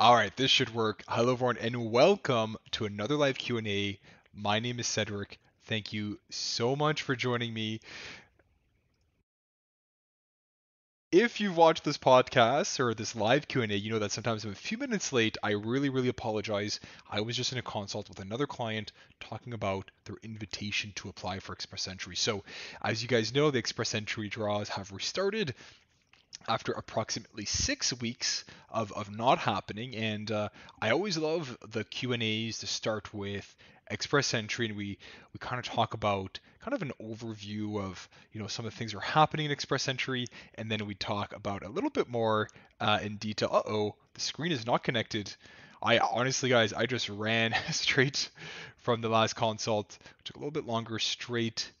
All right, this should work. Hello everyone and welcome to another live Q&A. My name is Cedric. Thank you so much for joining me. If you've watched this podcast or this live Q&A, you know that sometimes I'm a few minutes late. I really, really apologize. I was just in a consult with another client talking about their invitation to apply for Express Entry. So, as you guys know, the Express Entry draws have restarted after approximately six weeks of, of not happening. And uh, I always love the Q and A's to start with Express Entry, and we we kind of talk about kind of an overview of you know some of the things that are happening in Express Entry, and then we talk about a little bit more uh, in detail. Uh oh, the screen is not connected. I honestly, guys, I just ran straight from the last consult. Took a little bit longer straight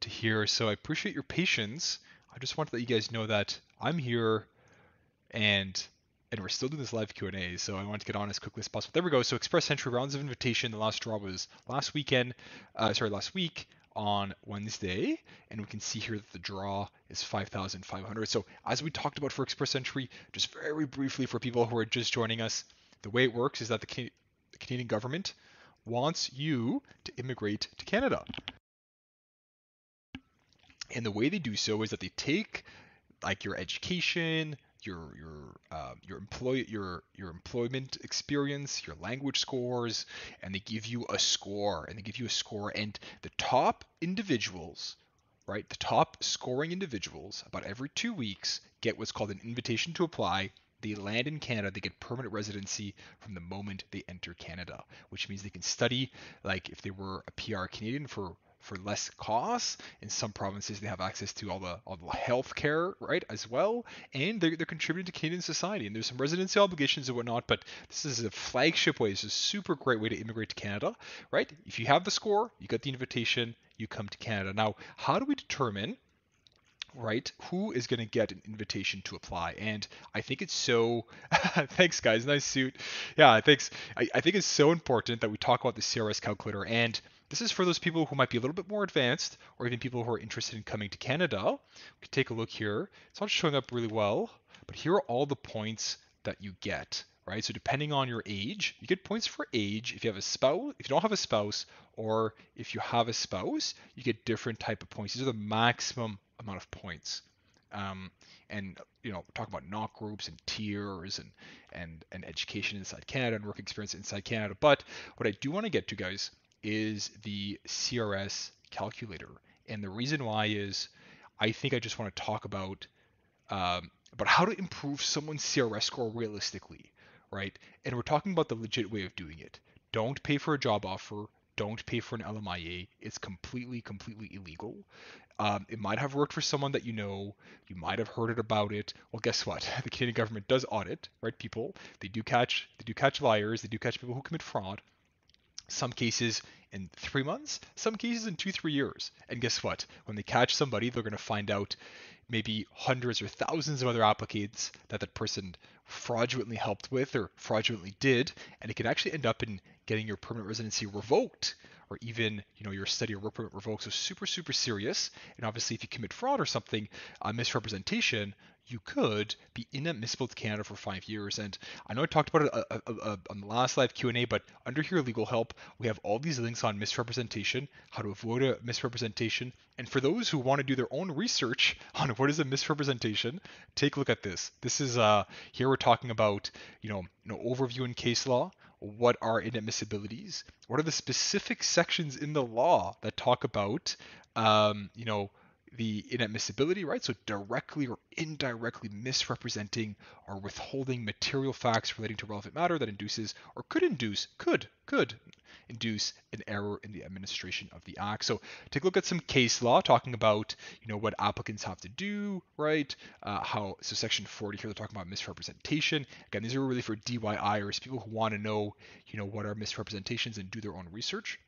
to here, so I appreciate your patience. I just want to let you guys know that I'm here and and we're still doing this live Q&A, so I want to get on as quickly as possible. There we go. So Express Entry rounds of invitation. The last draw was last weekend, uh, sorry, last week on Wednesday, and we can see here that the draw is 5,500. So as we talked about for Express Entry, just very briefly for people who are just joining us, the way it works is that the, Can- the Canadian government wants you to immigrate to Canada. And the way they do so is that they take like your education, your your uh, your employ your your employment experience, your language scores, and they give you a score, and they give you a score, and the top individuals, right, the top scoring individuals, about every two weeks, get what's called an invitation to apply. They land in Canada, they get permanent residency from the moment they enter Canada, which means they can study like if they were a PR Canadian for for less costs. In some provinces, they have access to all the all the health care, right, as well, and they're, they're contributing to Canadian society. And there's some residency obligations and whatnot, but this is a flagship way. It's a super great way to immigrate to Canada, right? If you have the score, you get the invitation, you come to Canada. Now, how do we determine? right? Who is going to get an invitation to apply? And I think it's so. thanks, guys. Nice suit. Yeah, thanks. I, I think it's so important that we talk about the CRS calculator. And this is for those people who might be a little bit more advanced, or even people who are interested in coming to Canada. We can take a look here. It's not showing up really well, but here are all the points that you get, right? So depending on your age, you get points for age. If you have a spouse, if you don't have a spouse, or if you have a spouse, you get different type of points. These are the maximum amount of points. Um, and you know, talk about NOC groups and tiers and and and education inside Canada and work experience inside Canada. But what I do want to get to, guys, is the CRS calculator. And the reason why is I think I just want to talk about um, about how to improve someone's CRS score realistically, right? And we're talking about the legit way of doing it. Don't pay for a job offer. Don't pay for an LMIA. It's completely, completely illegal. Um, it might have worked for someone that you know. You might have heard it about it. Well, guess what? The Canadian government does audit, right? People they do catch they do catch liars. They do catch people who commit fraud some cases in three months, some cases in two, three years. And guess what? When they catch somebody, they're going to find out maybe hundreds or thousands of other applicants that that person fraudulently helped with or fraudulently did, and it could actually end up in getting your permanent residency revoked or even you know your study or work permit revoked. So super super serious. And obviously, if you commit fraud or something, uh, misrepresentation, you could be inadmissible to Canada for five years. And I know I talked about it uh, uh, uh, on the last live Q&A, but under here, legal help, we have all these links on misrepresentation, how to avoid a misrepresentation. And for those who want to do their own research on what is a misrepresentation, take a look at this. This is uh, here we're talking about you know, know overview in case law what are inadmissibilities? What are the specific sections in the law that talk about, um, you know, the inadmissibility, right? So directly or indirectly misrepresenting or withholding material facts relating to relevant matter that induces or could induce, could, could induce an error in the administration of the act. So take a look at some case law talking about, you know, what applicants have to do, right? Uh, how, so section 40 here, they're talking about misrepresentation. Again, these are really for DYIers, people who want to know, you know, what are misrepresentations and do their own research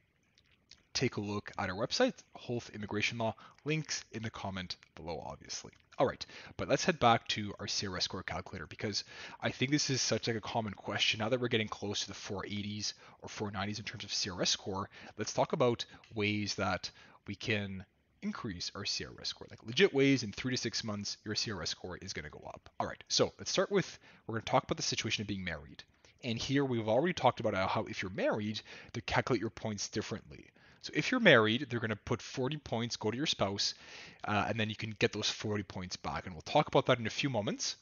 take a look at our website, Holthe Immigration Law, links in the comment below, obviously. All right, but let's head back to our CRS score calculator because I think this is such like a common question. Now that we're getting close to the 480s or 490s in terms of CRS score, let's talk about ways that we can increase our CRS score. Like legit ways in three to six months, your CRS score is going to go up. All right, so let's start with, we're going to talk about the situation of being married. And here we've already talked about how if you're married, they calculate your points differently. So if you're married, they're going to put 40 points, go to your spouse, uh, and then you can get those 40 points back. And we'll talk about that in a few moments.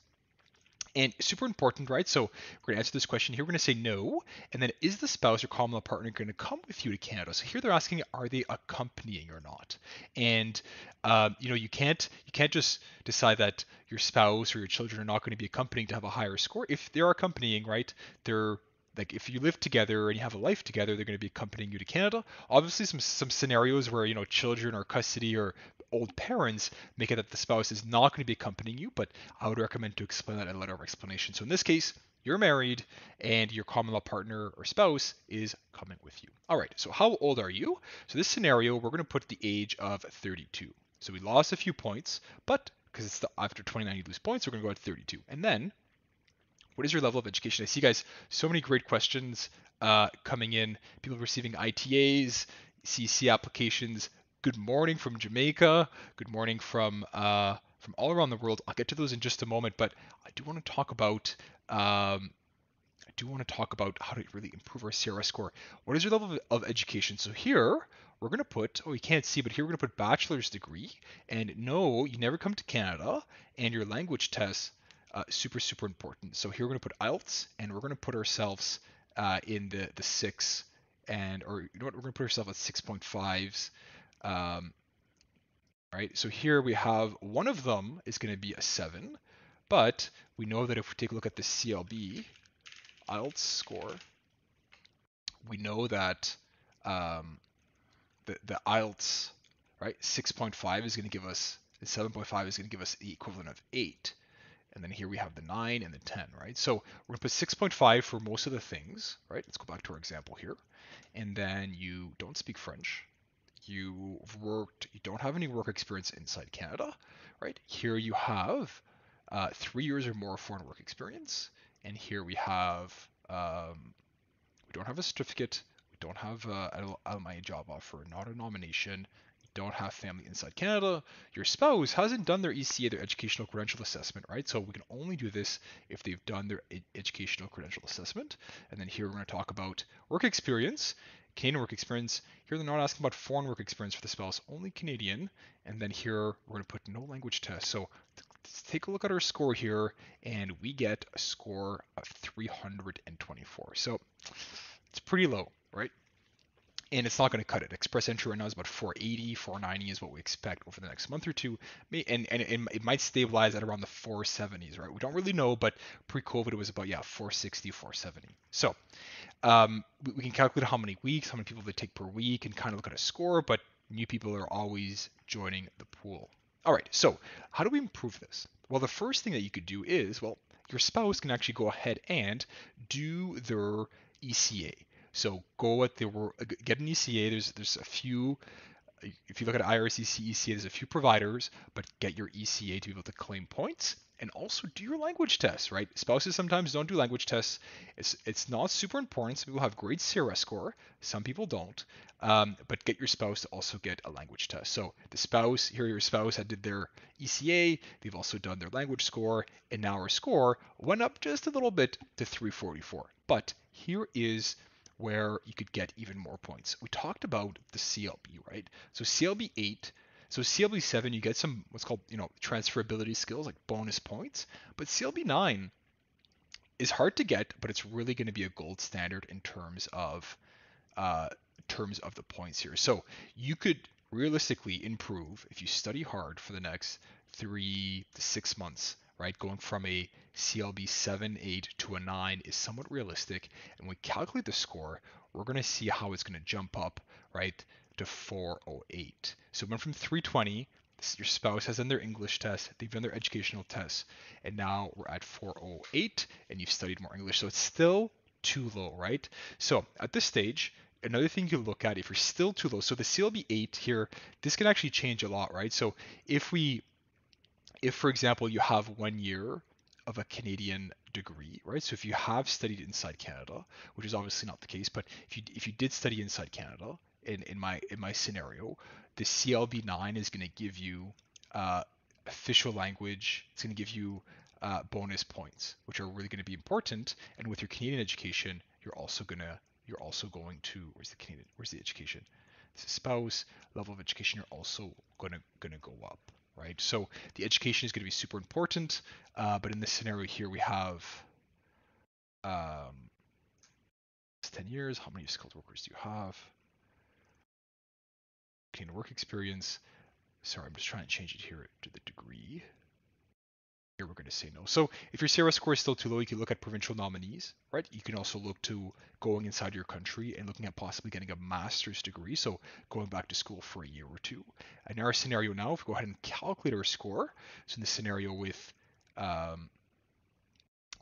And super important, right? So we're going to answer this question here. We're going to say no. And then is the spouse or common law partner going to come with you to Canada? So here they're asking, are they accompanying or not? And um, you know, you can't you can't just decide that your spouse or your children are not going to be accompanying to have a higher score. If they're accompanying, right, they're like if you live together and you have a life together, they're going to be accompanying you to Canada. Obviously, some some scenarios where you know children or custody or old parents make it that the spouse is not going to be accompanying you, but I would recommend to explain that in a letter of explanation. So in this case, you're married and your common law partner or spouse is coming with you. All right, so how old are you? So this scenario, we're going to put the age of 32. So we lost a few points, but because it's the, after 29 you lose points, we're going to go at 32. And then what is your level of education? I see, guys, so many great questions uh, coming in. People receiving ITAs, CC applications. Good morning from Jamaica. Good morning from uh, from all around the world. I'll get to those in just a moment, but I do want to talk about um, I do want to talk about how to really improve our CRS score. What is your level of, of education? So here we're going to put, oh, you can't see, but here we're going to put bachelor's degree. And no, you never come to Canada, and your language test uh, super, super important. So here we're going to put IELTS, and we're going to put ourselves uh, in the, the six, and or you know what, we're going to put ourselves at 6.5s. Um, right, so here we have one of them is going to be a seven, but we know that if we take a look at the CLB IELTS score, we know that um, the, the IELTS, right, 6.5 is going to give us, 7.5 is going to give us the equivalent of 8. And then here we have the 9 and the 10, right? So we're going to put 6.5 for most of the things, right? Let's go back to our example here. And then you don't speak French. You've worked, you don't have any work experience inside Canada, right? Here you have uh, three years or more foreign work experience. And here we have, um, we don't have a certificate, we don't have a, an LMIA job offer, not a nomination, don't have family inside Canada, your spouse hasn't done their ECA, their educational credential assessment, right? So we can only do this if they've done their educational credential assessment. And then here we're going to talk about work experience, Canadian work experience. Here they're not asking about foreign work experience for the spouse, only Canadian. And then here we're going to put no language test. So let's take a look at our score here, and we get a score of 324. So it's pretty low, right? And it's not going to cut it. Express entry right now is about 480, 490 is what we expect over the next month or two, and and it, might stabilize at around the 470s, right? We don't really know, but pre-COVID it was about yeah 460, 470. So um, we, we can calculate how many weeks, how many people they take per week, and kind of look at a score. But new people are always joining the pool. All right, so how do we improve this? Well, the first thing that you could do is well, your spouse can actually go ahead and do their ECA. So go at the get an ECA. There's there's a few. If you look at IRCC ECA, there's a few providers, but get your ECA to be able to claim points and also do your language tests, right? Spouses sometimes don't do language tests. It's it's not super important. Some people have great CRS score, some people don't. Um, but get your spouse to also get a language test. So the spouse, here your spouse had did their ECA, they've also done their language score, and now our score went up just a little bit to 344. But here is where you could get even more points. We talked about the CLB, right? So CLB 8, so CLB 7, you get some what's called, you know, transferability skills like bonus points, but CLB 9 is hard to get, but it's really going to be a gold standard in terms of uh, terms of the points here. So you could realistically improve if you study hard for the next three to six months right? Going from a CLB 7, 8 to a 9 is somewhat realistic. And we calculate the score, we're going to see how it's going to jump up, right, to 408. So it went from 320, your spouse has done their English test, they've done their educational test, and now we're at 408, and you've studied more English. So it's still too low, right? So at this stage, another thing you look at if you're still too low, so the CLB 8 here, this can actually change a lot, right? So if we if, for example, you have one year of a Canadian degree, right? So if you have studied inside Canada, which is obviously not the case, but if you if you did study inside Canada in, in my in my scenario, the CLB9 is going to give you uh, official language. It's going to give you uh, bonus points, which are really going to be important. And with your Canadian education, you're also gonna you're also going to where's the Canadian where's the education? It's a spouse level of education. You're also gonna gonna go up, right? So the education is going to be super important. Uh, but in this scenario here, we have um, 10 years. How many skilled workers do you have? Canadian work experience. Sorry, I'm just trying to change it here to the degree. Here we're going to say no. So if your CRS score is still too low, you can look at provincial nominees, right? You can also look to going inside your country and looking at possibly getting a master's degree, so going back to school for a year or two. In our scenario now, if we go ahead and calculate our score, so in the scenario with um,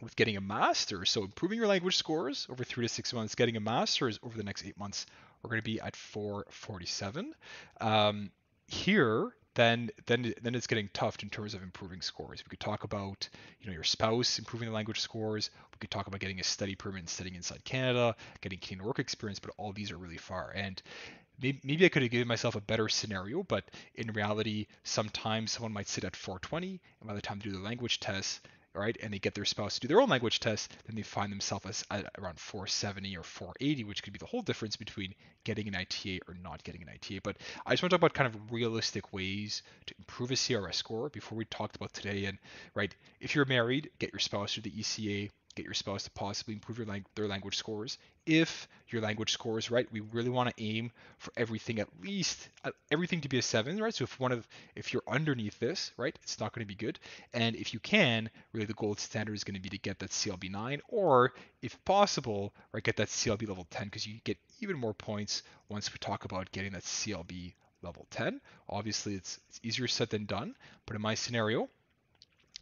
with getting a master's, so improving your language scores over three to six months, getting a master's over the next eight months, we're going to be at 447. Um, here, then then then it's getting tough in terms of improving scores. We could talk about you know your spouse improving the language scores. We could talk about getting a study permit and studying inside Canada, getting Canadian work experience, but all these are really far. And maybe, maybe I could have given myself a better scenario, but in reality, sometimes someone might sit at 420, and by the time they do the language test, right, and they get their spouse to do their own language test, then they find themselves at around 470 or 480, which could be the whole difference between getting an ITA or not getting an ITA. But I just want to talk about kind of realistic ways to improve a CRS score before we talked about today. And right, if you're married, get your spouse through the ECA get your spouse to possibly improve your lang- their language scores. If your language score is right, we really want to aim for everything at least uh, everything to be a seven, right? So if one of if you're underneath this, right, it's not going to be good. And if you can, really the gold standard is going to be to get that CLB nine, or if possible, right, get that CLB level 10 because you get even more points once we talk about getting that CLB level 10. Obviously, it's, it's easier said than done, but in my scenario,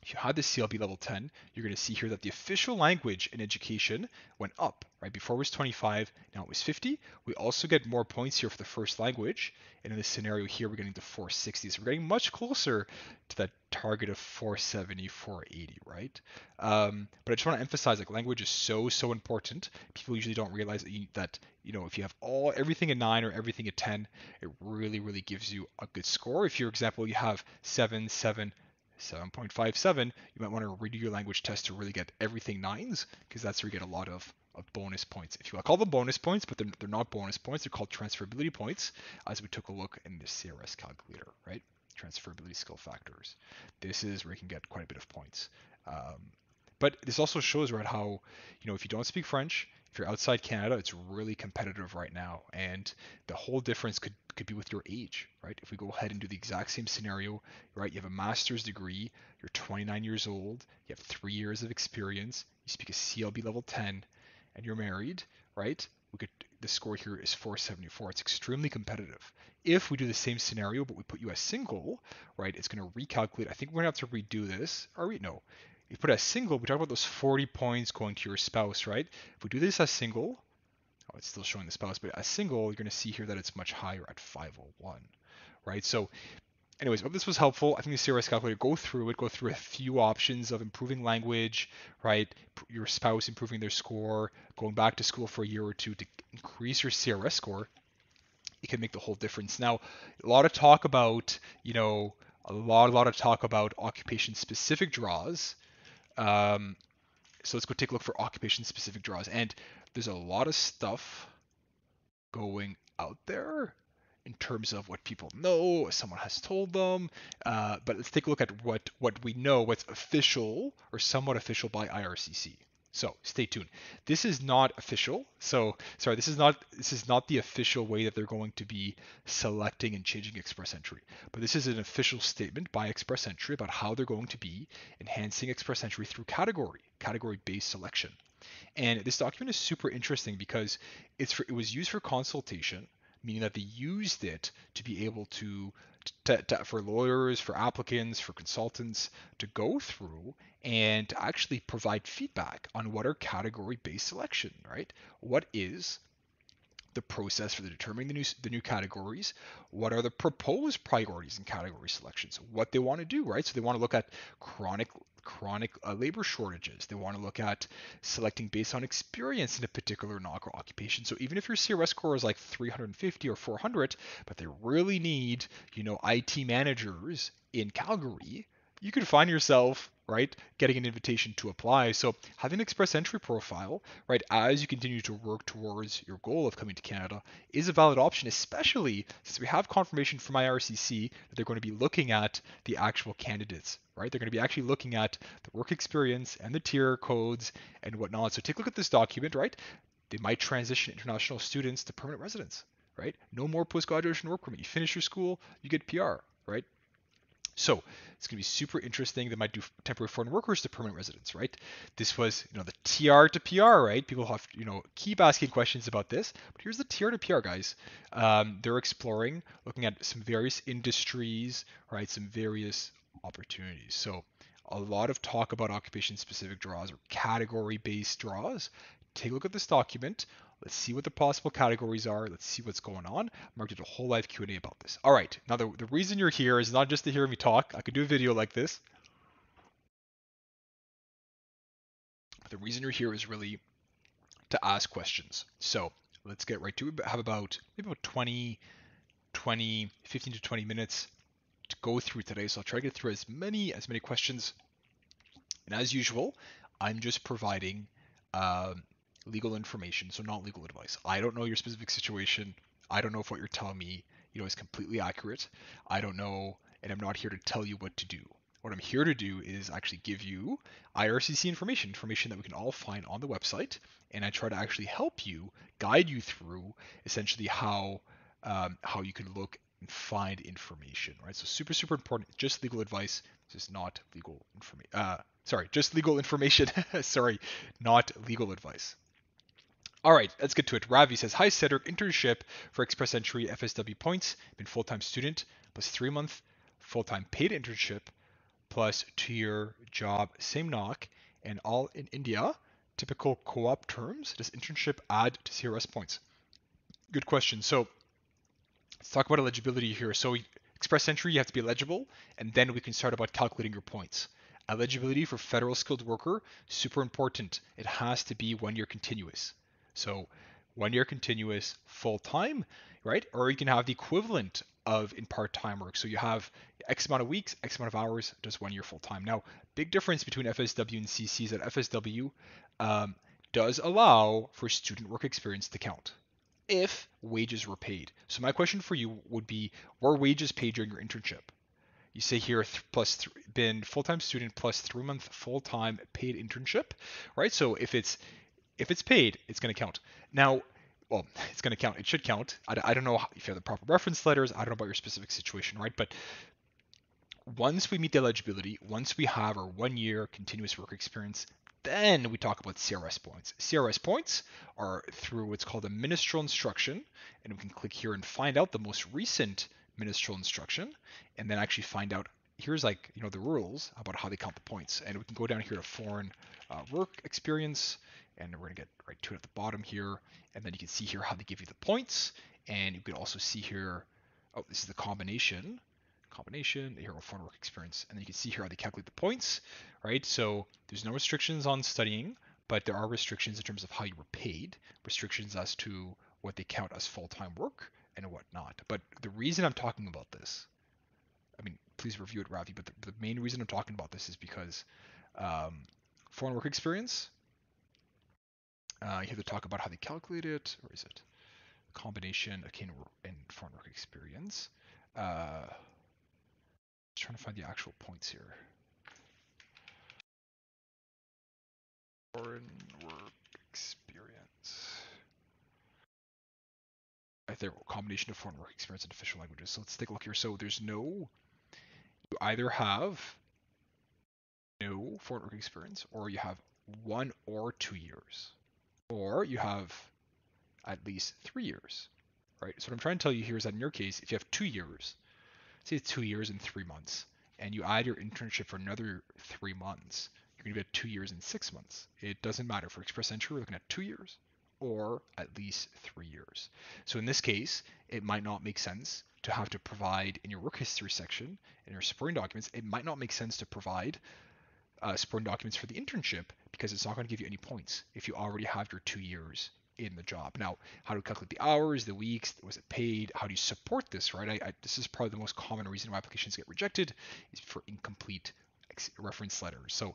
if you had the CLB level 10, you're going to see here that the official language in education went up, right? Before it was 25, now it was 50. We also get more points here for the first language. And in this scenario here, we're getting to 460. So we're getting much closer to that target of 470, 480, right? Um, but I just want to emphasize like language is so, so important. People usually don't realize that you, that, you know, if you have all everything at nine or everything at 10, it really, really gives you a good score. If, for example, you have seven, seven, 7.57, you might want to redo your language test to really get everything nines, because that's where you get a lot of, of bonus points. If you call them bonus points, but they're, they're not bonus points, they're called transferability points, as we took a look in the CRS calculator, right? Transferability skill factors. This is where you can get quite a bit of points. Um, but this also shows right how, you know, if you don't speak French, if you're outside Canada, it's really competitive right now, and the whole difference could could be with your age, right? If we go ahead and do the exact same scenario, right? You have a master's degree, you're 29 years old, you have three years of experience, you speak a CLB level 10, and you're married, right? We could the score here is 474. It's extremely competitive. If we do the same scenario, but we put you as single, right? It's going to recalculate. I think we're going to have to redo this. Are we no, you put as single, we talk about those 40 points going to your spouse, right? If we do this as single, oh, it's still showing the spouse, but as single, you're going to see here that it's much higher at 501, right? So anyways, hope this was helpful. I think the CRS calculator, go through it, go through a few options of improving language, right? Your spouse improving their score, going back to school for a year or two to increase your CRS score. It can make the whole difference. Now, a lot of talk about, you know, a lot, a lot of talk about occupation specific draws um, so let's go take a look for occupation specific draws. And there's a lot of stuff going out there in terms of what people know, someone has told them. Uh, but let's take a look at what, what we know, what's official or somewhat official by IRCC. So stay tuned. This is not official. So sorry, this is not this is not the official way that they're going to be selecting and changing Express Entry. But this is an official statement by Express Entry about how they're going to be enhancing Express Entry through category, category-based selection. And this document is super interesting because it's for, it was used for consultation, meaning that they used it to be able to to, to, for lawyers, for applicants, for consultants to go through and to actually provide feedback on what are category based selection, right? What is the process for determining the new the new categories, what are the proposed priorities and category selections, what they want to do, right? So they want to look at chronic chronic uh, labor shortages. They want to look at selecting based on experience in a particular or occupation. So even if your CRS score is like 350 or 400, but they really need, you know, IT managers in Calgary, you could find yourself right getting an invitation to apply. So having an express entry profile right as you continue to work towards your goal of coming to canada is a valid option especially since we have confirmation from ircc that they're going to be looking at the actual candidates right? They're going to be actually looking at the work experience and the tier codes and whatnot. So take a look at this document right? They might transition international students to permanent residence right? No more post-graduation work permit. You finish your school you get pr right so it's going to be super interesting. They might do temporary foreign workers to permanent residents, right? This was, you know, the TR to PR, right? People have, you know, keep asking questions about this. But here's the TR to PR, guys. Um, they're exploring, looking at some various industries, right? Some various opportunities. So a lot of talk about occupation-specific draws or category-based draws. Take a look at this document. Let's see what the possible categories are. Let's see what's going on. Mark did a whole live Q&A about this. All right. Now, the, the reason you're here is not just to hear me talk. I could do a video like this. The reason you're here is really to ask questions. So let's get right to it. We have about maybe about 20, 20, 15 to 20 minutes to go through today. So I'll try to get through as many as many questions. And as usual, I'm just providing um, legal information, so not legal advice. I don't know your specific situation. I don't know if what you're telling me, you know, is completely accurate. I don't know, and I'm not here to tell you what to do. What I'm here to do is actually give you IRCC information, information that we can all find on the website, and I try to actually help you, guide you through essentially how um, how you can look and find information, right? So super super important. Just legal advice. Is not legal information. Uh, sorry, just legal information. sorry, not legal advice. All right, let's get to it. Ravi says, Hi, Cedric. Internship for Express Entry FSW points. Been full time student plus three month full time paid internship plus two year job, same NOC and all in India. Typical co op terms. Does internship add to CRS points? Good question. So let's talk about eligibility here. So Express Entry, you have to be eligible, and then we can start about calculating your points. Eligibility for federal skilled worker, super important. It has to be one year continuous. So one year continuous full time, right? Or you can have the equivalent of in part time work. So you have X amount of weeks, X amount of hours, does one year full time. Now, big difference between FSW and CC is that FSW um, does allow for student work experience to count if wages were paid. So my question for you would be, were wages paid during your internship? You say here th- plus th- been full-time student plus three month full-time paid internship, right? So if it's if it's paid, it's going to count. Now, well, it's going to count. It should count. I, I don't know if you have the proper reference letters. I don't know about your specific situation, right? But once we meet the eligibility, once we have our one year continuous work experience, then we talk about CRS points. CRS points are through what's called a ministerial instruction, and we can click here and find out the most recent ministerial instruction, and then actually find out here's like you know the rules about how they count the points, and we can go down here to foreign uh, work experience, and we're gonna get right to it at the bottom here. And then you can see here how they give you the points. And you can also see here oh this is the combination. Combination the hero foreign work experience. And then you can see here how they calculate the points right? So there's no restrictions on studying but there are restrictions in terms of how you were paid restrictions as to what they count as full-time work and whatnot. But the reason i'm talking about this i mean please review it ravi but the, the main reason i'm talking about this is because um, foreign work experience uh, you have to talk about how they calculate it. Where is it? Combination of Canadian and foreign work experience. Uh, trying to find the actual points here. Foreign work experience. I think combination of foreign work experience and official languages. So let's take a look here. So there's no, you either have no foreign work experience or you have one or two years or you have at least three years, right? So what I'm trying to tell you here is that in your case, if you have two years, say it's two years and three months, and you add your internship for another three months, you're going to be at two years and six months. It doesn't matter. For Express Entry, we're looking at two years or at least three years. So in this case, it might not make sense to have to provide in your work history section, in your supporting documents, it might not make sense to provide uh, supporting documents for the internship because it's not going to give you any points if you already have your two years in the job. Now, how do you calculate the hours, the weeks? Was it paid? How do you support this, right? I, I, this is probably the most common reason why applications get rejected is for incomplete reference letters. So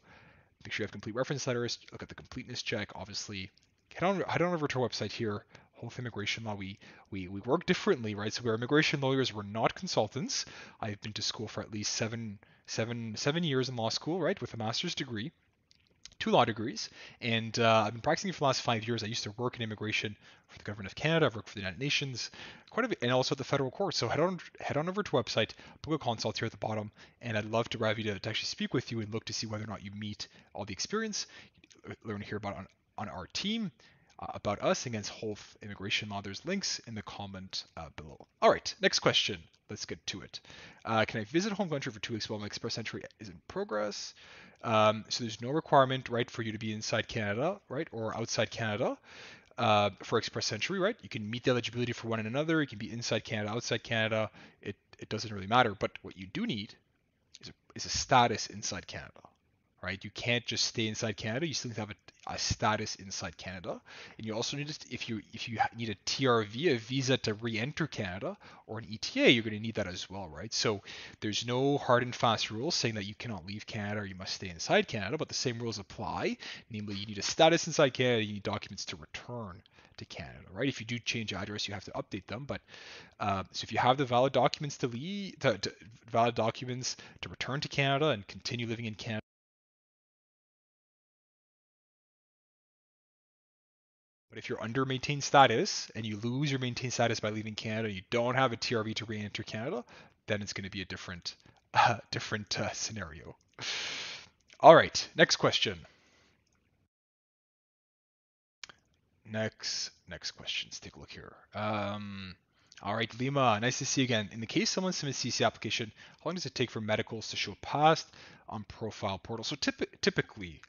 make sure you have complete reference letters. Look at the completeness check. Obviously, head on head on over to our website here. Holthe Immigration Law. We we we work differently, right? So we're immigration lawyers. We're not consultants. I've been to school for at least seven seven seven years in law school, right, with a master's degree two law degrees, and uh, I've been practicing for the last five years. I used to work in immigration for the government of Canada. I've worked for the United Nations, quite a bit, and also at the federal court. So head on head on over to website, book a consult here at the bottom, and I'd love to have you to, to actually speak with you and look to see whether or not you meet all the experience. Learn here about on, on our team. Uh, about us against Holthe Immigration Law. There's links in the comment uh, below. All right, next question. Let's get to it. Uh, can I visit home country for two weeks while my express entry is in progress? Um, so there's no requirement, right, for you to be inside Canada, right, or outside Canada uh, for Express Entry, right? You can meet the eligibility for one and another. You can be inside Canada, outside Canada. It, it doesn't really matter. But what you do need is a, is a status inside Canada, right? You can't just stay inside Canada. You still need to have a, a status inside Canada, and you also need to, if you if you need a TRV, a visa to re-enter Canada, or an ETA, you're going to need that as well, right? So there's no hard and fast rules saying that you cannot leave Canada or you must stay inside Canada, but the same rules apply. Namely, you need a status inside Canada, you need documents to return to Canada, right? If you do change address, you have to update them. But uh, so if you have the valid documents to leave, to, to, valid documents to return to Canada and continue living in Canada But if you're under maintained status and you lose your maintained status by leaving Canada, you don't have a TRV to re-enter Canada, then it's going to be a different, uh, different uh, scenario. All right, next question. Next, next question. Let's take a look here. Um, all right, Lima, nice to see you again. In the case someone submits CC application, how long does it take for medicals to show past on profile portal? So typ- typically,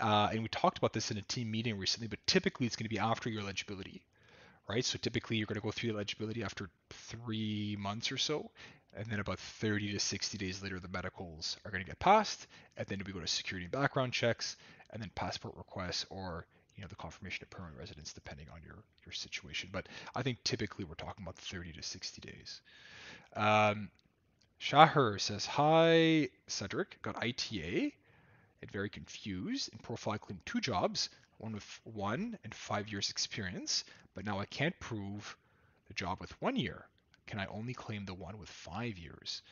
uh, and we talked about this in a team meeting recently, but typically it's going to be after your eligibility, right? So typically you're going to go through the eligibility after three months or so, and then about 30 to 60 days later, the medicals are going to get passed, and then we go to security and background checks, and then passport requests, or you know the confirmation of permanent residence, depending on your your situation. But I think typically we're talking about 30 to 60 days. Um, Shahar says, "Hi, Cedric. Got ITA." It very confused. In profile, claimed two jobs, one with one and five years experience, but now I can't prove the job with one year. Can I only claim the one with five years?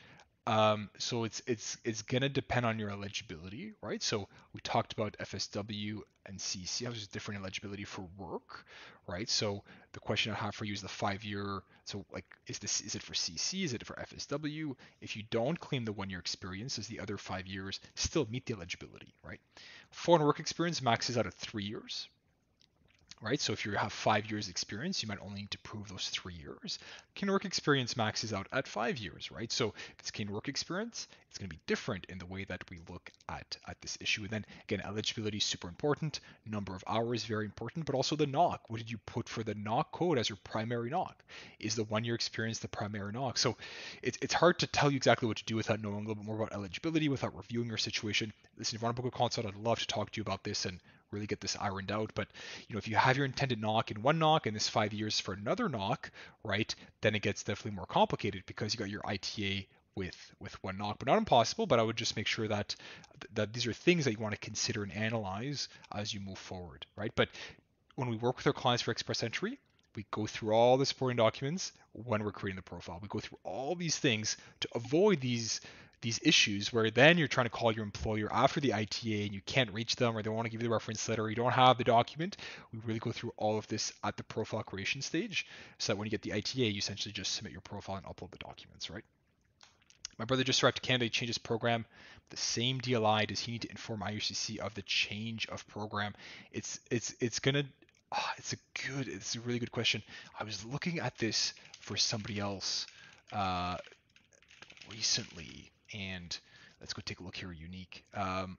Um, so it's it's it's gonna depend on your eligibility, right? So we talked about FSW and CC, which is different eligibility for work, right? So the question I have for you is the five-year. So like, is this is it for CC? Is it for FSW? If you don't claim the one-year experience, does the other five years still meet the eligibility, right? Foreign work experience maxes out at three years, right? So if you have five years experience, you might only need to prove those three years. Can work experience maxes out at five years, right? So if it's can work experience, it's going to be different in the way that we look at, at this issue. And then again, eligibility is super important. Number of hours very important, but also the NOC. What did you put for the NOC code as your primary NOC? Is the one year experience the primary NOC? So it's, it's hard to tell you exactly what to do without knowing a little bit more about eligibility, without reviewing your situation. Listen, if you want to book a consult, I'd love to talk to you about this and really get this ironed out. But you know, if you have your intended NOC in one NOC and this five years for another NOC, right, then it gets definitely more complicated because you got your ITA with with one NOC, but not impossible. But I would just make sure that that these are things that you want to consider and analyze as you move forward, right? But when we work with our clients for Express Entry, we go through all the supporting documents when we're creating the profile. We go through all these things to avoid these these issues where then you're trying to call your employer after the ITA and you can't reach them or they want to give you the reference letter, or you don't have the document. We really go through all of this at the profile creation stage so that when you get the ITA, you essentially just submit your profile and upload the documents, right? My brother just arrived to Canada, he changed his program. The same DLI, does he need to inform IRCC of the change of program? It's it's it's gonna oh, it's a good it's a really good question. I was looking at this for somebody else uh, recently and let's go take a look here. Unique. Um,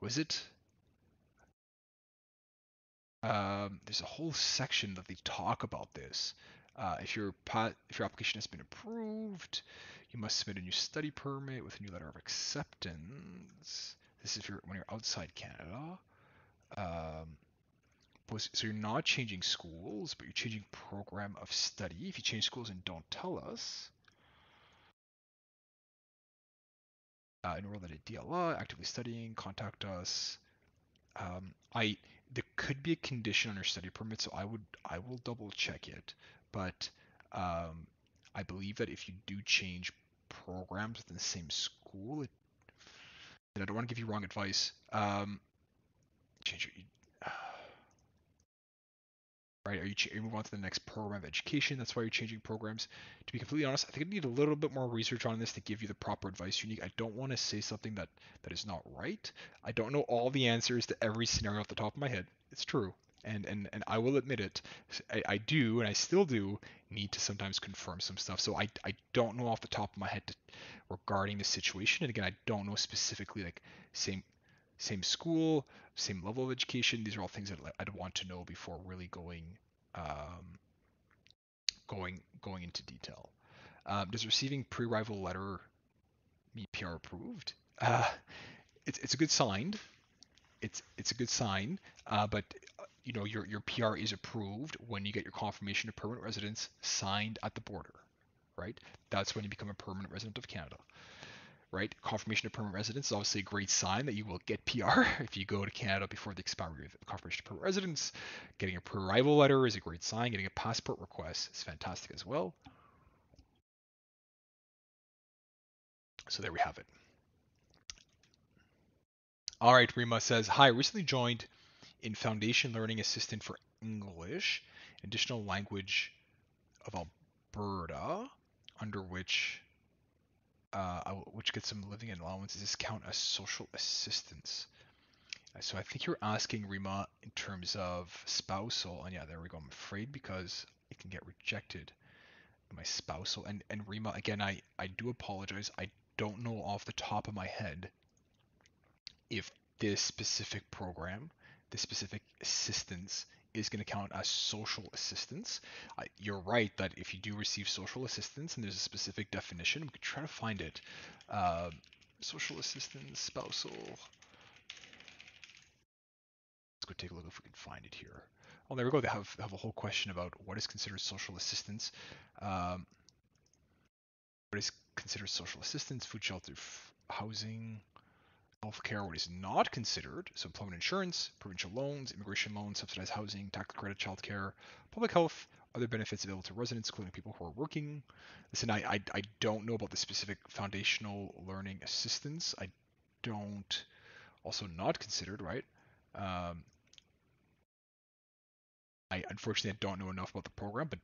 was it? um, there's a whole section that they talk about this. Uh, if your if your application has been approved, you must submit a new study permit with a new letter of acceptance. This is for when you're outside Canada. Um, so you're not changing schools, but you're changing program of study. If you change schools and don't tell us, uh, enroll at a DLI, actively studying, contact us. Um, I there could be a condition on your study permit, so I would I will double check it. But um, I believe that if you do change programs within the same school, it, and I don't want to give you wrong advice. Um, change your right? Are you, ch- you move on to the next program of education? That's why you're changing programs. To be completely honest, I think I need a little bit more research on this to give you the proper advice you need. I don't want to say something that that is not right. I don't know all the answers to every scenario off the top of my head. It's true, and and and I will admit it. I, I do, and I still do need to sometimes confirm some stuff. So I I don't know off the top of my head to, regarding the situation. And again, I don't know specifically like same same school, same level of education. These are all things that I'd want to know before really going um, going going into detail. Um, does receiving pre-arrival letter mean PR approved? Uh, it's it's a good sign. It's it's a good sign, uh, but you know your your PR is approved when you get your confirmation of permanent residence signed at the border, right? That's when you become a permanent resident of Canada right? Confirmation of permanent residence is obviously a great sign that you will get PR if you go to Canada before the expiry of confirmation of permanent residence. Getting a pre-arrival letter is a great sign. Getting a passport request is fantastic as well. So there we have it. All right, Rima says, Hi, recently joined in Foundation Learning Assistant for English, additional language of Alberta, under which uh, which gets some living allowances, count as social assistance? Uh, so I think you're asking Rima in terms of spousal, and yeah, there we go. I'm afraid because it can get rejected. My spousal and and Rima again. I I do apologize. I don't know off the top of my head if this specific program, this specific assistance is going to count as social assistance. Uh, you're right that if you do receive social assistance and there's a specific definition, we could try to find it. Uh, social assistance, spousal. Let's go take a look if we can find it here. Oh, there we go. They have, have a whole question about what is considered social assistance. Um, what is considered social assistance, food, shelter, housing, healthcare, what is not considered, so employment insurance, provincial loans, immigration loans, subsidized housing, tax credit, childcare, public health, other benefits available to residents, including people who are working. Listen, I, I, I don't know about the specific foundational learning assistance. I don't, also not considered, right? Um, I unfortunately don't know enough about the program, but,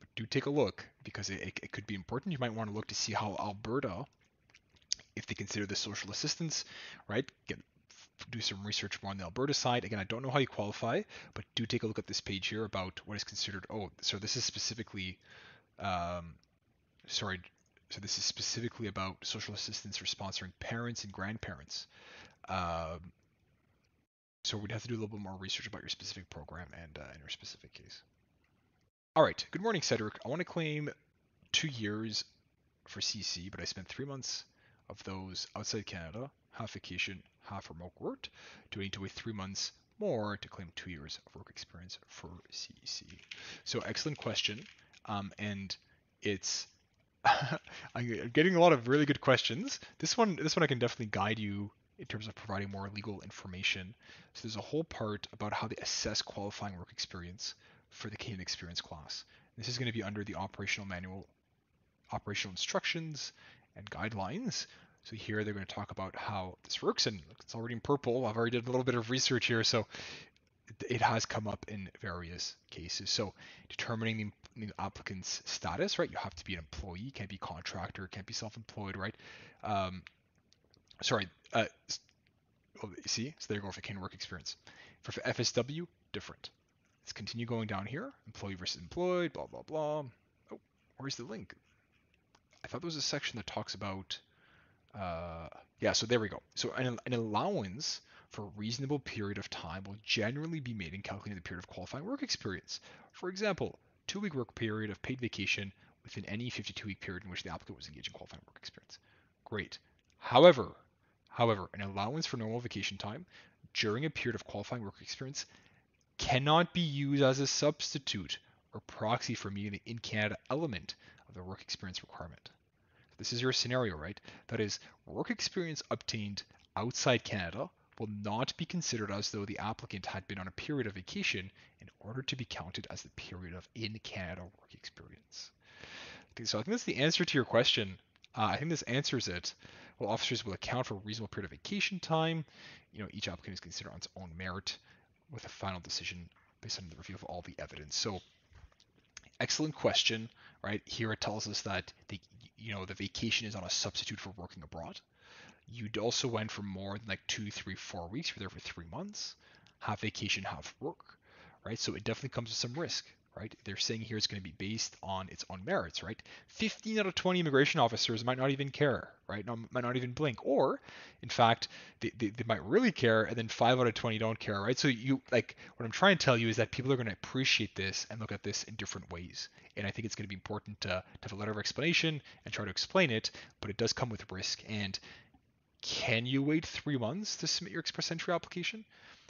but do take a look because it, it, it could be important. You might want to look to see how Alberta if they consider this social assistance, right? Get do some research more on the Alberta side. Again, I don't know how you qualify, but do take a look at this page here about what is considered. Oh, so this is specifically, um, sorry, so this is specifically about social assistance for sponsoring parents and grandparents. Um, so we'd have to do a little bit more research about your specific program and uh, in your specific case. All right. Good morning, Cedric. I want to claim two years for CC, but I spent three months of those outside Canada, half vacation, half remote work, need to wait three months more to claim two years of work experience for CEC. So excellent question, um, and it's I'm getting a lot of really good questions. This one, this one I can definitely guide you in terms of providing more legal information. So there's a whole part about how they assess qualifying work experience for the Canadian Experience class. This is going to be under the operational manual, operational instructions, and guidelines. So here they're going to talk about how this works, and it's already in purple. I've already did a little bit of research here, so it has come up in various cases. So determining the, the, applicant's status, right? You have to be an employee, can't be contractor, can't be self-employed, right? Um, sorry, uh, see, so there you go for Canadian work experience. For, for FSW, different. Let's continue going down here. Employee versus employed, blah blah blah. Oh, where's the link? I thought there was a section that talks about, uh, yeah, so there we go. So an, an allowance for a reasonable period of time will generally be made in calculating the period of qualifying work experience. For example, two week work period of paid vacation within any 52 week period in which the applicant was engaged in qualifying work experience. Great. However, however, an allowance for normal vacation time during a period of qualifying work experience cannot be used as a substitute or proxy for meeting the in Canada element of the work experience requirement. This is your scenario, right? That is, work experience obtained outside Canada will not be considered as though the applicant had been on a period of vacation in order to be counted as the period of in Canada work experience. So I think that's the answer to your question. Uh, I think this answers it. Well, officers will account for a reasonable period of vacation time. You know, each applicant is considered on its own merit with a final decision based on the review of all the evidence. So, excellent question, right? Here it tells us that the, you know the vacation is on a substitute for working abroad. You'd also went for more than like two, three, four weeks. You're there for three months. Half vacation, half work, right? So it definitely comes with some risk right? They're saying here it's going to be based on its own merits, right? 15 out of 20 immigration officers might not even care, right? No, might not even blink. Or, in fact, they, they, they, might really care, and then 5 out of 20 don't care, right? So, you like, what I'm trying to tell you is that people are going to appreciate this and look at this in different ways. And I think it's going to be important to, to have a letter of explanation and try to explain it, but it does come with risk. And can you wait three months to submit your express entry application?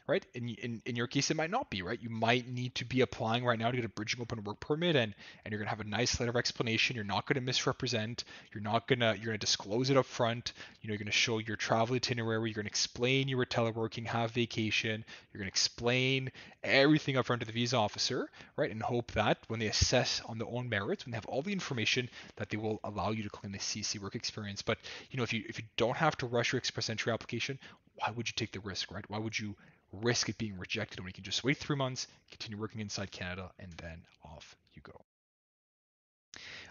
Right? In, in, in your case, it might not be, right? You might need to be applying right now to get a bridging open work permit and, and you're going to have a nice letter of explanation. You're not going to misrepresent. You're not going to, you're going to disclose it up front. You know, you're going to show your travel itinerary. You're going to explain you were teleworking, have vacation. You're going to explain everything up front to the visa officer, right? And hope that when they assess on their own merits, when they have all the information, that they will allow you to claim the CEC work experience. But, you know, if you, if you don't have to rush your express entry application, why would you take the risk, right? Why would you risk it being rejected when you can just wait three months, continue working inside Canada, and then off you go.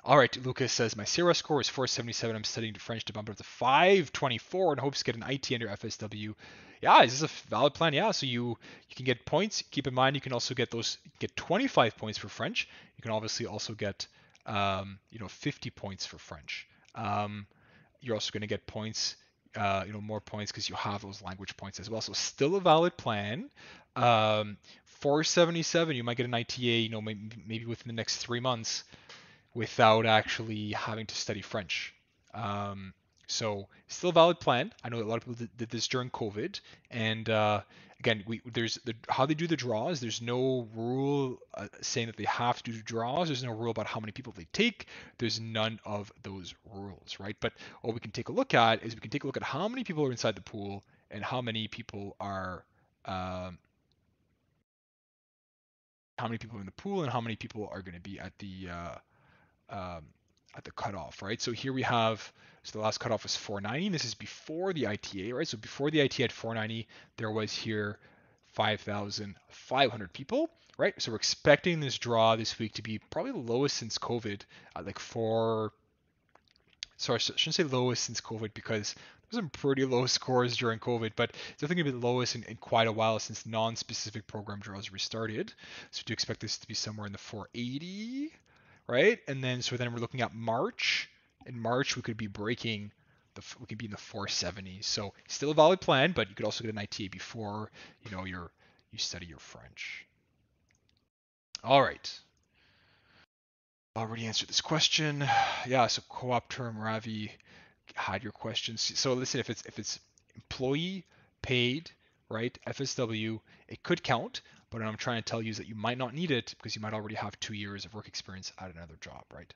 All right, Lucas says my CRS score is 477. I'm studying French to bump it up to 524 in hopes to get an ITA under FSW. Yeah, is this a valid plan? Yeah, so you you can get points. Keep in mind you can also get those get 25 points for French. You can obviously also get um, you know 50 points for French. Um, you're also going to get points uh, you know more points because you have those language points as well. So still a valid plan. Um, 477, you might get an ITA, you know, maybe, maybe within the next three months, without actually having to study French. Um, so still a valid plan. I know a lot of people did, this during COVID, and uh, again, we there's the, how they do the draws. There's no rule uh, saying that they have to do draws. There's no rule about how many people they take. There's none of those rules, right? But what we can take a look at is we can take a look at how many people are inside the pool and how many people are um, how many people are in the pool and how many people are going to be at the uh, um, at the cutoff, right? So here we have, so the last cutoff was 490. This is before the ITA, right? So before the ITA at 490, there was here 5,500 people, right? So we're expecting this draw this week to be probably the lowest since COVID, at like four. Sorry, I shouldn't say lowest since COVID because there some pretty low scores during COVID, but it's definitely going to be the lowest in, in, quite a while since non-specific program draws restarted. So do expect this to be somewhere in the 480 right? And then so then we're looking at March. In March, we could be breaking the we could be in the 470s. So still a valid plan, but you could also get an ITA before you know your you study your French. All right. Already answered this question. Yeah, so co-op term Ravi hide your questions. So listen, if it's if it's employee paid, right? FSW, it could count, but what I'm trying to tell you is that you might not need it because you might already have two years of work experience at another job, right?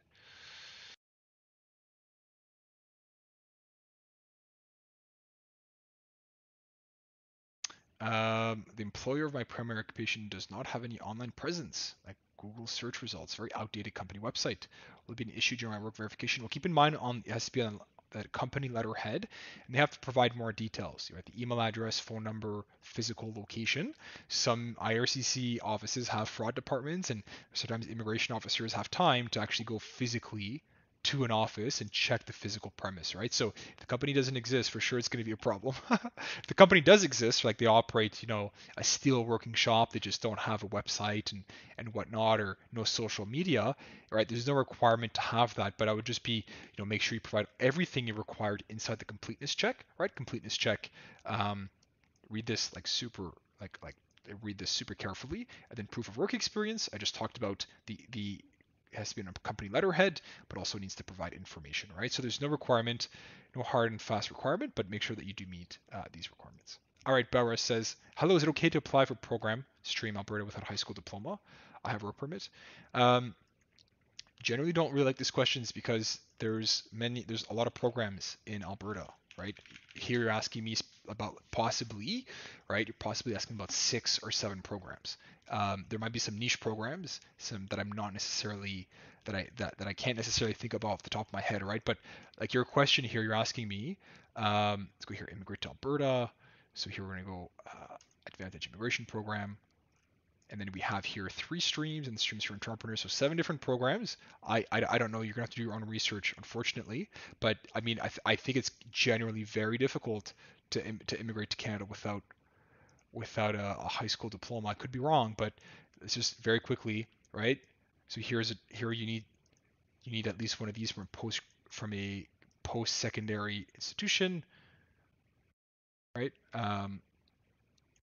Um, the employer of my primary occupation does not have any online presence, like Google search results, very outdated company website. Will be an issue during my work verification. Well, keep in mind on it has to be on the company letterhead, and they have to provide more details. You have the email address, phone number, physical location. Some IRCC offices have fraud departments, and sometimes immigration officers have time to actually go physically to an office and check the physical premise, right? So if the company doesn't exist, for sure it's going to be a problem. if the company does exist, like they operate, you know, a steel working shop, they just don't have a website and and whatnot, or no social media, right? There's no requirement to have that, but I would just be, you know, make sure you provide everything you required inside the completeness check, right? Completeness check. Um, read this like super like like read this super carefully. And then proof of work experience. I just talked about the the has to be on a company letterhead, but also needs to provide information, right? So there's no requirement, no hard and fast requirement, but make sure that you do meet uh, these requirements. All right, Bauer says, hello, is it okay to apply for program Stream Alberta without high school diploma? I have a work permit. Um, generally don't really like these questions because there's many, there's a lot of programs in Alberta, right? Here you're asking me about possibly, right? You're possibly asking about six or seven programs. Um, there might be some niche programs, some that I'm not necessarily that I that, that I can't necessarily think about off the top of my head, right? But like your question here, you're asking me. Um, let's go here, immigrant to Alberta. So here we're gonna go uh, Advantage Immigration Program. And then we have here three streams and streams for entrepreneurs. So seven different programs. I, I, I, don't know. You're going to have to do your own research, unfortunately. But I mean, I, th- I think it's generally very difficult to, Im- to immigrate to Canada without without a, a, high school diploma. I could be wrong, but it's just very quickly, right? So here's a, here you need you need at least one of these from a post from a post secondary institution, right? Um,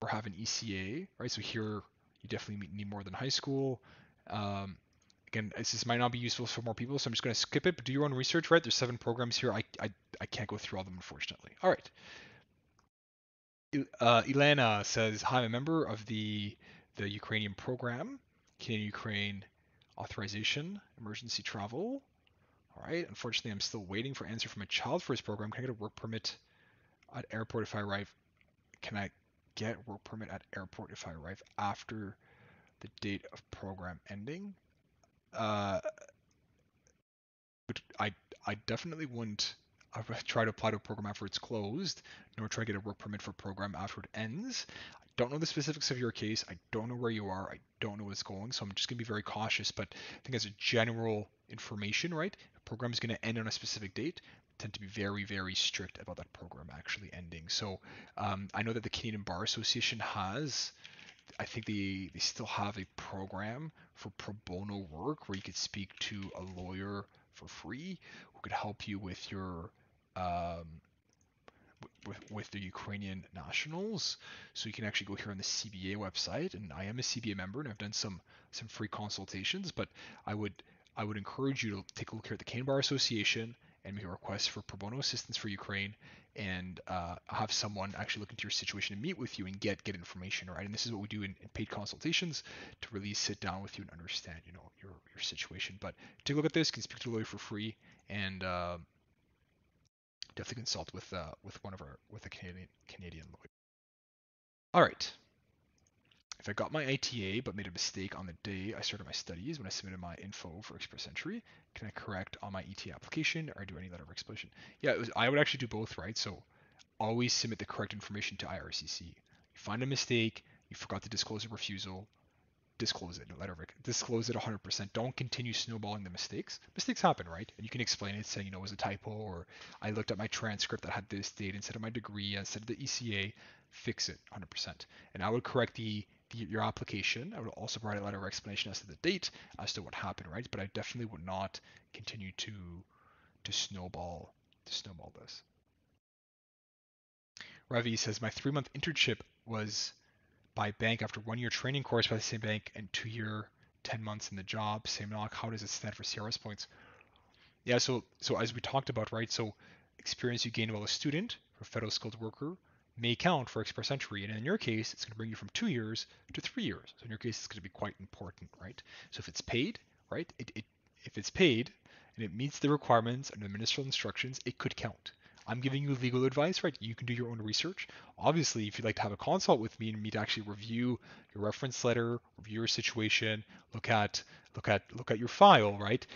or have an ECA, right? So here you definitely need more than high school. Um, again, this might not be useful for more people, so I'm just going to skip it. But do your own research, right? There's seven programs here. I, I, I can't go through all them, unfortunately. All right. Uh, Ilana says, "Hi, I'm a member of the the Ukrainian program, Canadian Ukraine authorization, emergency travel. All right. Unfortunately, I'm still waiting for answer from a child for his program. Can I get a work permit at airport if I arrive? Can I get work permit at airport if I arrive after the date of program ending. Uh, I I definitely wouldn't try to apply to a program after it's closed, nor try to get a work permit for a program after it ends. I don't know the specifics of your case. I don't know where you are. I don't know what's going, so I'm just gonna be very cautious. But I think as a general information, right, a program is gonna end on a specific date tend to be very, very strict about that program actually ending. So um, I know that the Canadian Bar Association has, I think they, they still have a program for pro bono work where you could speak to a lawyer for free who could help you with your um, with, with the Ukrainian nationals. So you can actually go here on the CBA website, and I am a CBA member, and I've done some some free consultations. But I would I would encourage you to take a look here at the Canadian Bar Association and make a request for pro bono assistance for Ukraine and uh, have someone actually look into your situation and meet with you and get get information right? And this is what we do in, in, paid consultations to really sit down with you and understand you know your your situation. But take a look at this you can speak to a lawyer for free and uh, definitely consult with uh, with one of our with a Canadian Canadian lawyer. All right if I got my ITA but made a mistake on the day I started my studies when I submitted my info for Express Entry, can I correct on my ETA application or do any letter of explanation? Yeah, was, I would actually do both, right? So always submit the correct information to IRCC. You find a mistake, you forgot to disclose a refusal, disclose it, letter of disclose it 100%. Don't continue snowballing the mistakes. Mistakes happen, right? And you can explain it, saying, you know, it was a typo, or I looked at my transcript that had this date instead of my degree, instead of the ECA. Fix it 100%. And I would correct the your application. I would also provide a letter of explanation as to the date, as to what happened, right? But I definitely would not continue to to snowball to snowball this. Ravi says my three month internship was by bank after one year training course by the same bank and two year 10 months in the job, same NOC. How does it stand for CRS points? Yeah, so so as we talked about, right? So experience you gain while a student for federal skilled worker may count for express entry. And in your case, it's going to bring you from two years to three years. So in your case, it's going to be quite important, right? So if it's paid, right, it, it if it's paid and it meets the requirements and the ministerial instructions, it could count. I'm giving you legal advice, right? You can do your own research. Obviously, if you'd like to have a consult with me and me to actually review your reference letter, review your situation, look at look at look at your file, right?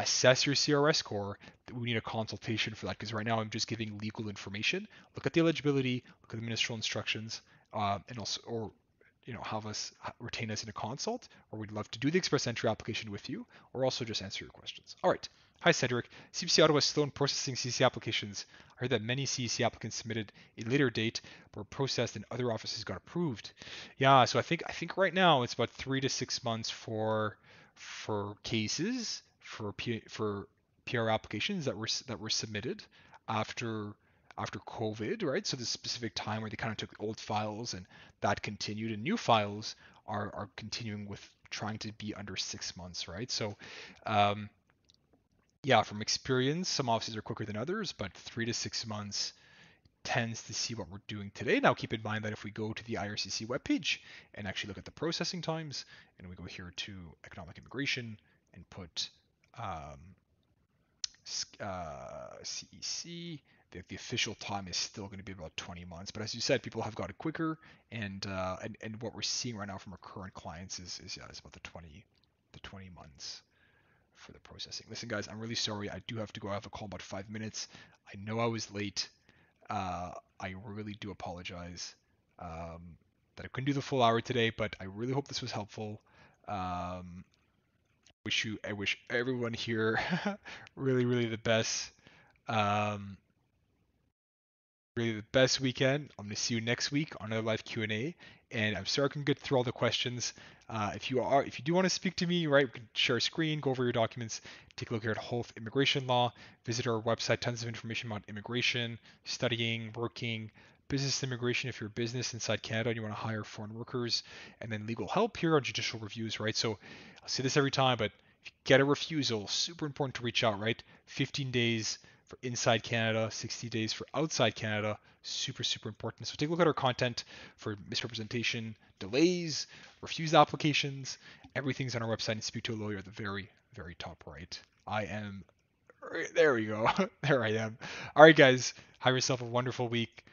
Assess your CRS score, we need a consultation for that because right now I'm just giving legal information. Look at the eligibility, look at the ministerial instructions, uh, and also, or you know, have us retain us in a consult, or we'd love to do the express entry application with you, or also just answer your questions. All right. Hi, Cedric. CPC Ottawa is slow in processing CEC applications. I heard that many CEC applicants submitted a later date, were processed, and other offices got approved. Yeah, so I think I think right now it's about three to six months for for cases for P, for PR applications that were that were submitted after after COVID, right? So this specific time where they kind of took old files and that continued, and new files are are continuing with trying to be under six months, right? So, um, yeah, from experience, some offices are quicker than others, but three to six months tends to see what we're doing today. Now, keep in mind that if we go to the IRCC webpage and actually look at the processing times, and we go here to economic immigration and put um, uh, CEC, the, the, official time is still going to be about 20 months. But as you said, people have got it quicker, and uh, and, and what we're seeing right now from our current clients is, is yeah, is about the 20 the 20 months for the processing. Listen, guys, I'm really sorry. I do have to go. I have a call about five minutes. I know I was late. Uh, I really do apologize um, that I couldn't do the full hour today, but I really hope this was helpful. Um, wish you, I wish everyone here really, really the best. Um, really the best weekend. I'm going to see you next week on another live Q&A. And I'm sorry I can get through all the questions. Uh, if you are, if you do want to speak to me, right, we can share a screen, go over your documents, take a look here at Holthe Immigration Law, visit our website, tons of information about immigration, studying, working, business immigration if you're a business inside Canada and you want to hire foreign workers, and then legal help here on judicial reviews, right? So I'll say this every time, but if you get a refusal, super important to reach out, right? 15 days for inside Canada, 60 days for outside Canada. Super, super important. So take a look at our content for misrepresentation, delays, refused applications. Everything's on our website and speak to a lawyer at the very, very top right. I am, there we go. there I am. All right, guys, have yourself a wonderful week.